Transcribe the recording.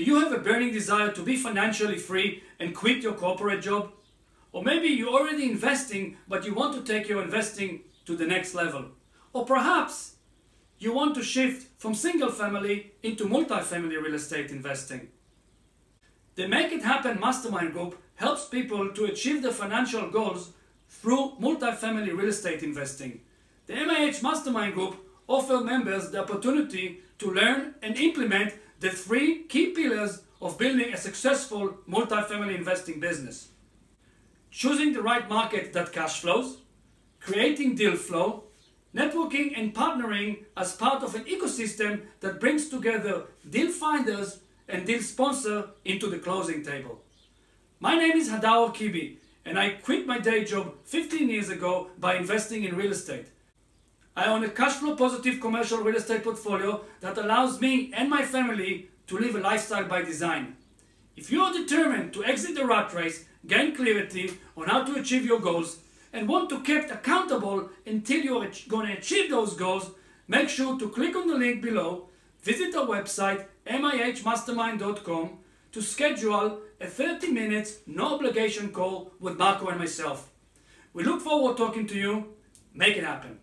Do you have a burning desire to be financially free and quit your corporate job? Or maybe you're already investing, but you want to take your investing to the next level. Or perhaps you want to shift from single family into multi-family real estate investing. The Make It Happen Mastermind Group helps people to achieve their financial goals through multi-family real estate investing. The MIH Mastermind Group offers members the opportunity to learn and implement the three key pillars of building a successful multi-family investing business. Choosing the right market that cash flows, creating deal flow, networking and partnering as part of an ecosystem that brings together deal finders and deal sponsor into the closing table. My name is Hadar Orkibi and I quit my day job 15 years ago by investing in real estate. I own a cash flow positive commercial real estate portfolio that allows me and my family to live a lifestyle by design. If you are determined to exit the rat race, gain clarity on how to achieve your goals, and want to kept accountable until you're going to achieve those goals, make sure to click on the link below, visit our website mihmastermind.com to schedule a 30 minutes no obligation call with Marco and myself. We look forward to talking to you. Make it happen.